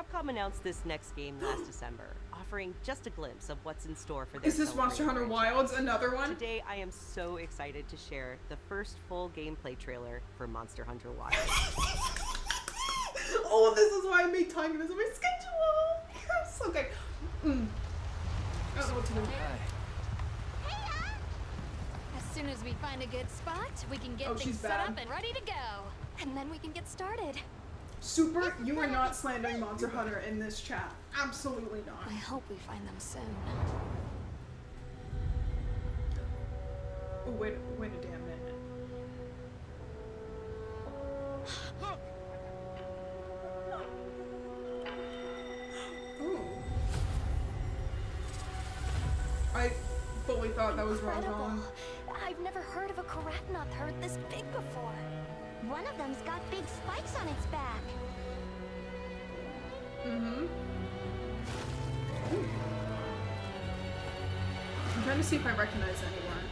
Capcom announced this next game last December, offering just a glimpse of what's in store for their Is this Monster Hunter celebrated Wilds another one? Today, I am so excited to share the first full gameplay trailer for Monster Hunter Wilds. oh, this is why I made time for this on my schedule. Yes, okay. Mm. I don't know what to do. As soon as we find a good spot, we can get Oh, things set up and ready to go. And then we can get started. Super, you are not slandering Monster Hunter in this chat. Absolutely not. I hope we find them soon. Oh, wait, wait a damn minute. Ooh. I fully thought that was Incredible. Rajang. I've never heard of a Karatnoth herd this big before. One of them's got big spikes on its back. Mm-hmm. I'm trying to see if I recognize anyone.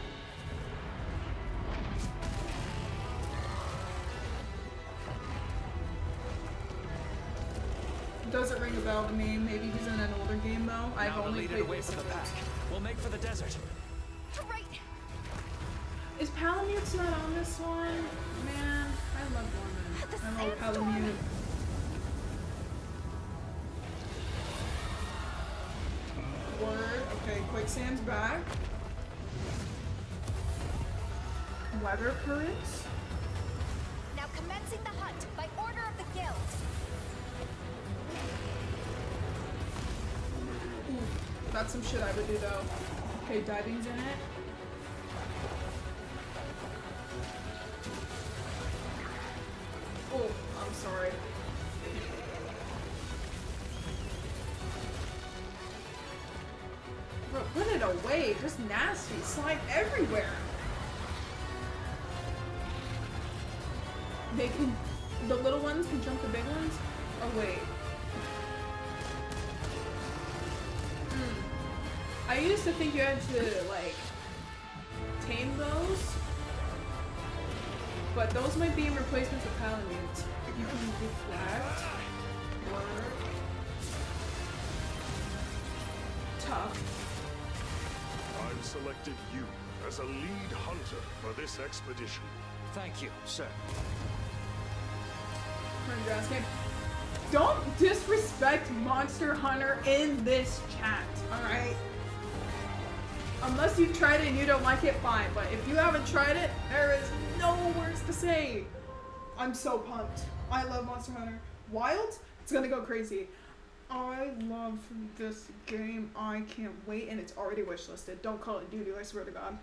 Doesn't ring a bell to me. Maybe he's in an older game though. I've now to only lead it played away from the pack. We'll make for the desert. Right. Is Palamute not on this one? Man, I love Norman. The I love sandstorm. Palamute. Word. Okay, Quicksand's back. Weather currents. Now commencing the hunt by order of the guild. Ooh, that's some shit I would do though. Okay, diving's in it. Sorry. Bro, put it away. Just nasty. Slime everywhere. They can. The little ones can jump the big ones? Oh, wait. Hmm. I used to think you had to, like, tame those. But those might be in replacement for Palamutes. You can deflect. Word. Tough. I've selected you as a lead hunter for this expedition. Thank you, sir. Turn your ass game. Don't disrespect Monster Hunter in this chat, alright? Unless you've tried it and you don't like it, fine. But if you haven't tried it, there is no words to say. I'm so pumped. I love Monster Hunter. Wild? It's gonna go crazy. I love this game. I can't wait, and it's already wishlisted. Don't call it Duty, I swear to God.